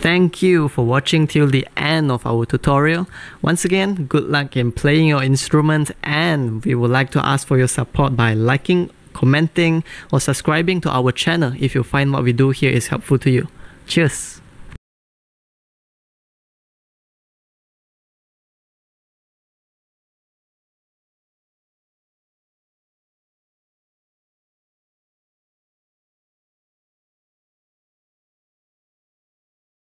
thank you for watching till the end of our tutorial. Once again, good luck in playing your instrument and we would like to ask for your support by liking, commenting or subscribing to our channel if you find what we do here is helpful to you. Cheers!